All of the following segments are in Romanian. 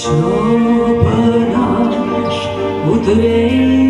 Ciopăraș, utrei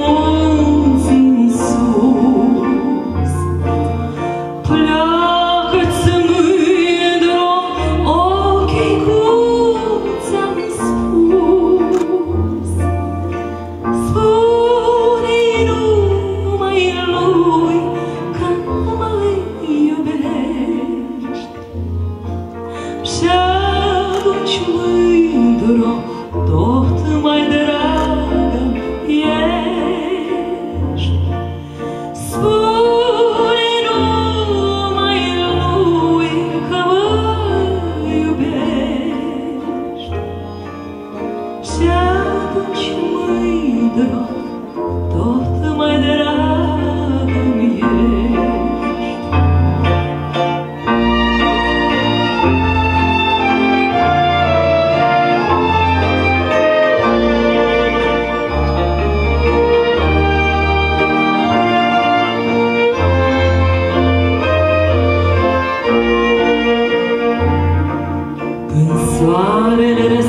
One